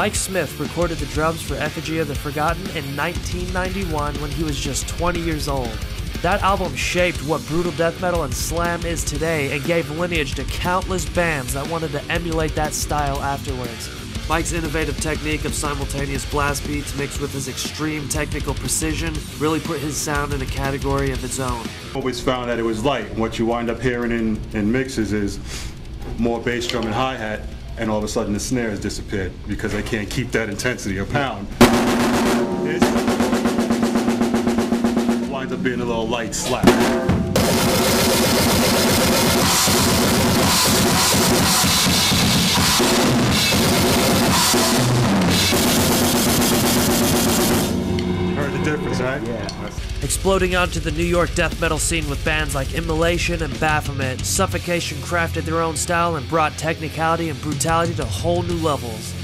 Mike Smith recorded the drums for Effigy of the Forgotten in 1991 when he was just 20 years old. That album shaped what brutal death metal and slam is today and gave lineage to countless bands that wanted to emulate that style afterwards. Mike's innovative technique of simultaneous blast beats mixed with his extreme technical precision really put his sound in a category of its own. Always found that it was light. What you wind up hearing in, in mixes is more bass drum and hi-hat, and all of a sudden the snare has disappeared because they can't keep that intensity a pound. It winds up being a little light slap. Heard the difference, right? Yeah. Exploding onto the New York death metal scene with bands like Immolation and Baphomet, Suffocation crafted their own style and brought technicality and brutality to whole new levels.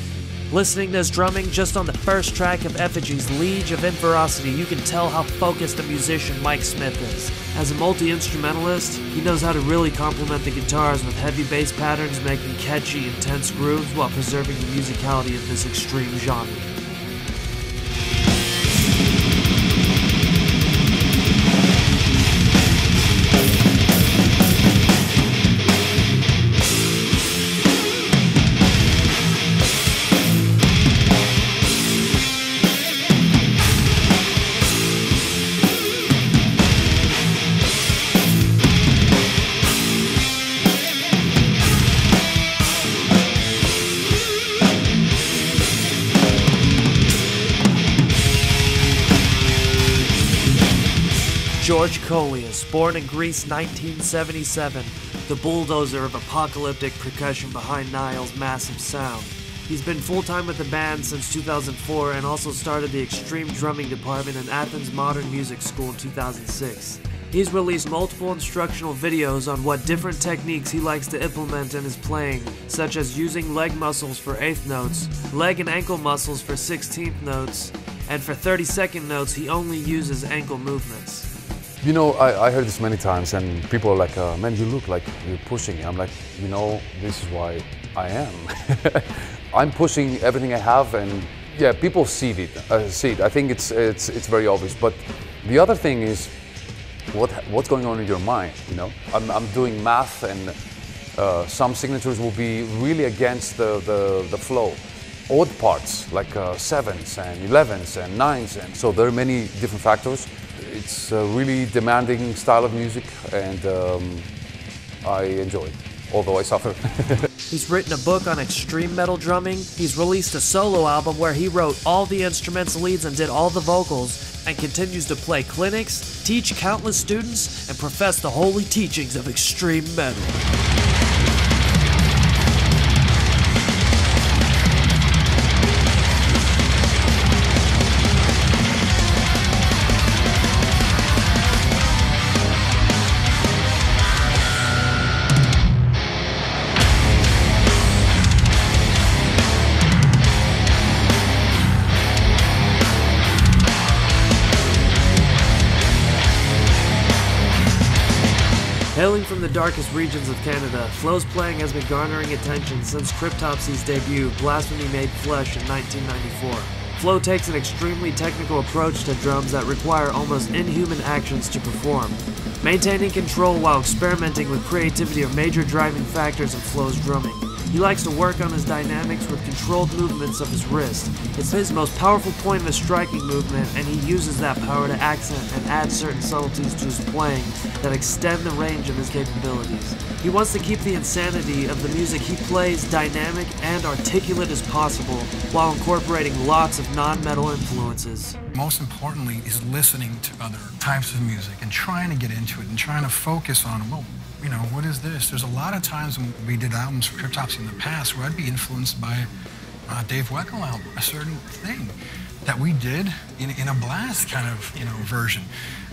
Listening to his drumming just on the first track of Effigy's Liege of Inferiority, you can tell how focused a musician Mike Smith is. As a multi instrumentalist, he knows how to really complement the guitars with heavy bass patterns, making catchy, intense grooves while preserving the musicality of this extreme genre. George Kollias, born in Greece 1977, the bulldozer of apocalyptic percussion behind Nile's massive sound. He's been full time with the band since 2004 and also started the extreme drumming department in Athens Modern Music School in 2006. He's released multiple instructional videos on what different techniques he likes to implement in his playing, such as using leg muscles for eighth notes, leg and ankle muscles for 16th notes, and for 30 second notes, he only uses ankle movements. You know, I, I heard this many times, and people are like, uh, "Man, you look like you're pushing." I'm like, you know, this is why I am. I'm pushing everything I have, and yeah, people see it. Uh, see it. I think it's it's it's very obvious. But the other thing is, what what's going on in your mind? You know, I'm I'm doing math, and uh, some signatures will be really against the the, the flow. Odd parts like uh, sevens and elevens and nines, and so there are many different factors. It's a really demanding style of music, and um, I enjoy it, although I suffer. He's written a book on extreme metal drumming. He's released a solo album where he wrote all the instruments leads and did all the vocals, and continues to play clinics, teach countless students, and profess the holy teachings of extreme metal. Darkest regions of Canada, Flo's playing has been garnering attention since Cryptopsy's debut, Blasphemy Made Flesh, in 1994. Flo takes an extremely technical approach to drums that require almost inhuman actions to perform. Maintaining control while experimenting with creativity are major driving factors in Flo's drumming. He likes to work on his dynamics with controlled movements of his wrist. It's his most powerful point in his striking movement, and he uses that power to accent and add certain subtleties to his playing that extend the range of his capabilities. He wants to keep the insanity of the music he plays dynamic and articulate as possible, while incorporating lots of non-metal influences. Most importantly is listening to other types of music and trying to get into it and trying to focus on, well, you know, what is this? There's a lot of times when we did albums for Cryptopsy in the past where I'd be influenced by uh, Dave Weckl album, a certain thing that we did in, in a blast kind of, you know, version.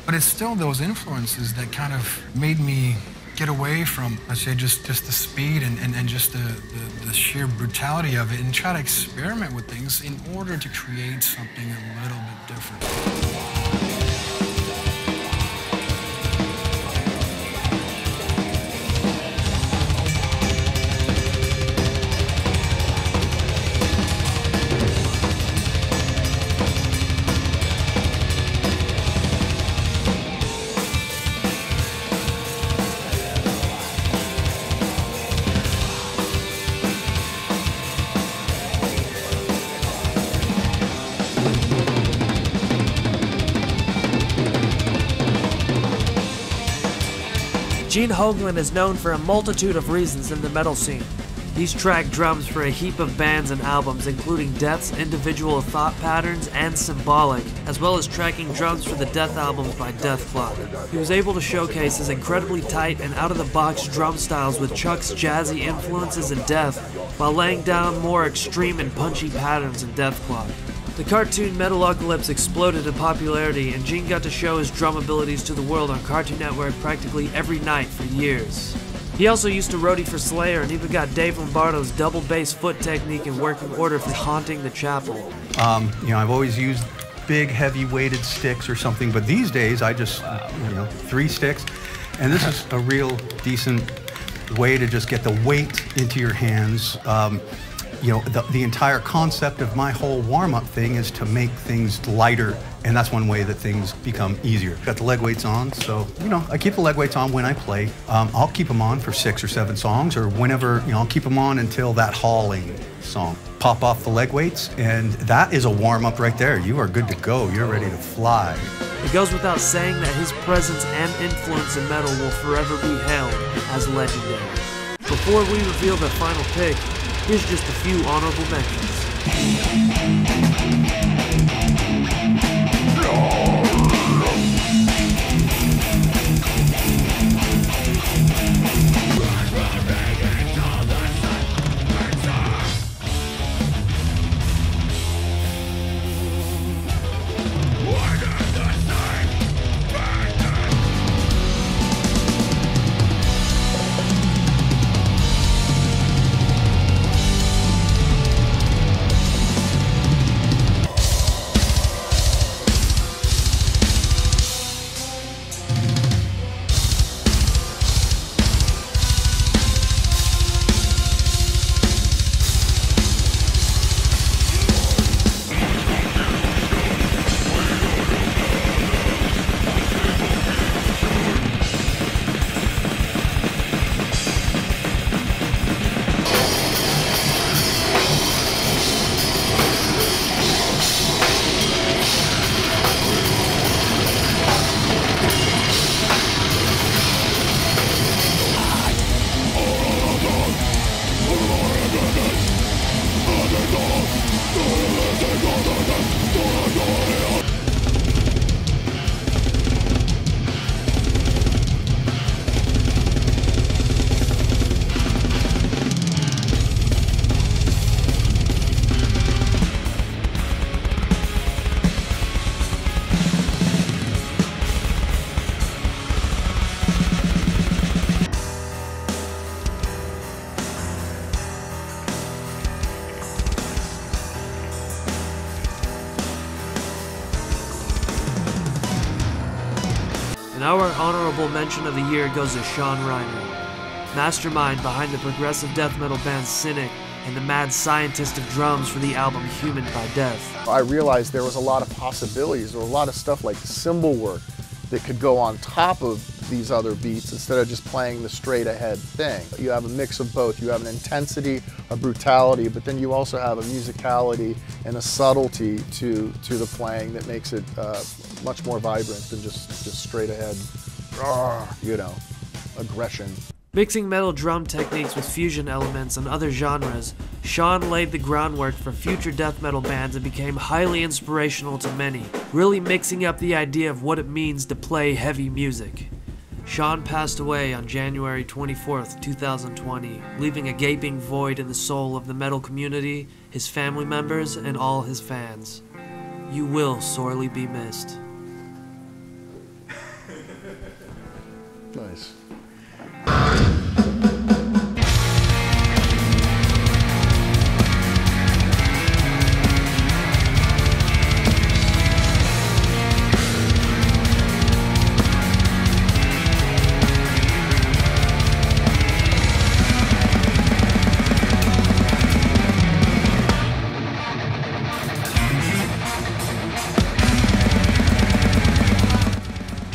But it's still those influences that kind of made me get away from, let's say, just, just the speed and, and, and just the, the, the sheer brutality of it and try to experiment with things in order to create something a little bit different. Gene Hoglan is known for a multitude of reasons in the metal scene. He's tracked drums for a heap of bands and albums, including Death's individual thought patterns and Symbolic, as well as tracking drums for the Dethalbums by Dethklok. He was able to showcase his incredibly tight and out of the box drum styles with Chuck's jazzy influences in Death, while laying down more extreme and punchy patterns in Dethklok. The cartoon Metalocalypse exploded in popularity, and Gene got to show his drum abilities to the world on Cartoon Network practically every night for years. He also used to roadie for Slayer and even got Dave Lombardo's double bass foot technique in working order for Haunting the Chapel. Um, you know, I've always used big, heavy weighted sticks or something, but these days I just, you know, three sticks. And this is a real decent way to just get the weight into your hands. Um, you know, the, the entire concept of my whole warm up thing is to make things lighter and that's one way that things become easier. Got the leg weights on, so you know I keep the leg weights on when I play. Um, I'll keep them on for six or seven songs, or whenever you know I'll keep them on until that hauling song. Pop off the leg weights, and that is a warm up right there. You are good to go. You're ready to fly. It goes without saying that his presence and influence in metal will forever be hailed as legendary. Before we reveal the final pick, here's just a few honorable mentions. Our honorable mention of the year goes to Sean Reinert, mastermind behind the progressive death metal band Cynic and the mad scientist of drums for the album Human by Death. I realized there was a lot of possibilities. Was a lot of stuff like cymbal work that could go on top of these other beats instead of just playing the straight ahead thing. You have a mix of both. You have an intensity, a brutality, but then you also have a musicality and a subtlety to, to the playing that makes it uh, much more vibrant than just, just straight ahead, ah, you know, aggression. Mixing metal drum techniques with fusion elements and other genres, Sean laid the groundwork for future death metal bands and became highly inspirational to many, really mixing up the idea of what it means to play heavy music. Sean passed away on January 24, 2020, leaving a gaping void in the soul of the metal community, his family members, and all his fans. You will sorely be missed.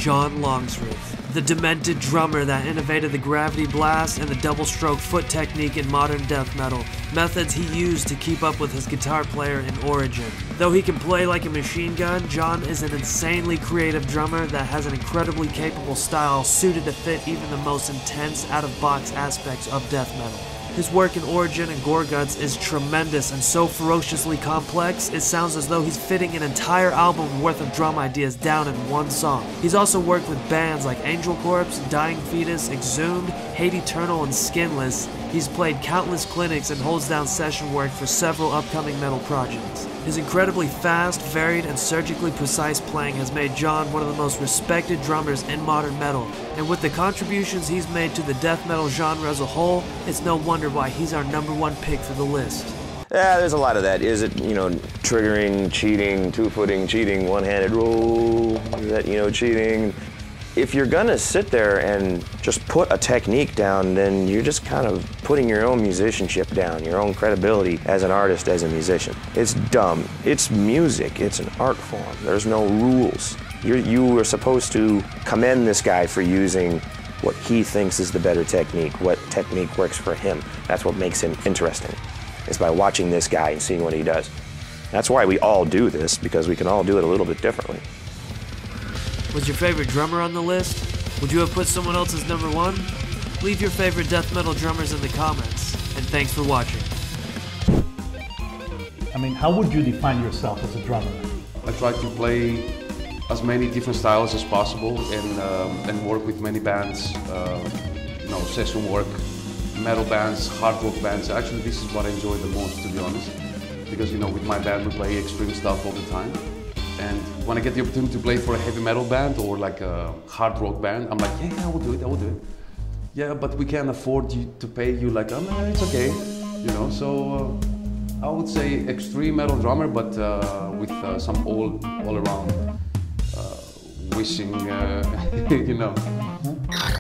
John Longstreth, the demented drummer that innovated the gravity blast and the double stroke foot technique in modern death metal, methods he used to keep up with his guitar player in Origin. Though he can play like a machine gun, John is an insanely creative drummer that has an incredibly capable style suited to fit even the most intense out of box aspects of death metal. His work in Origin and Gorguts is tremendous and so ferociously complex, it sounds as though he's fitting an entire album worth of drum ideas down in one song. He's also worked with bands like Angel Corpse, Dying Fetus, Exhumed, Hate Eternal, and Skinless. He's played countless clinics and holds down session work for several upcoming metal projects. His incredibly fast, varied, and surgically precise playing has made John one of the most respected drummers in modern metal, and with the contributions he's made to the death metal genre as a whole, it's no wonder why he's our number one pick for the list. Yeah, there's a lot of that. Is it, you know, triggering, cheating, two-footing, cheating, one-handed roll, that, you know, cheating? If you're gonna sit there and just put a technique down, then you're just kind of putting your own musicianship down, your own credibility as an artist, as a musician. It's dumb. It's music. It's an art form. There's no rules. You're, you are supposed to commend this guy for using what he thinks is the better technique, what technique works for him. That's what makes him interesting, is by watching this guy and seeing what he does. That's why we all do this, because we can all do it a little bit differently. Was your favorite drummer on the list? Would you have put someone else as number one? Leave your favorite death metal drummers in the comments, and thanks for watching. I mean, how would you define yourself as a drummer? I try to play as many different styles as possible and, um, and work with many bands, uh, you know, session work, metal bands, hard rock bands. Actually, this is what I enjoy the most, to be honest, because, you know, with my band, we play extreme stuff all the time. And when I get the opportunity to play for a heavy metal band or like a hard rock band, I'm like, yeah, yeah, I will do it, I will do it. Yeah, but we can't afford you to pay you like, oh, no, it's okay, you know. So uh, I would say extreme metal drummer, but uh, with uh, some all all around uh, wishing, uh, you know.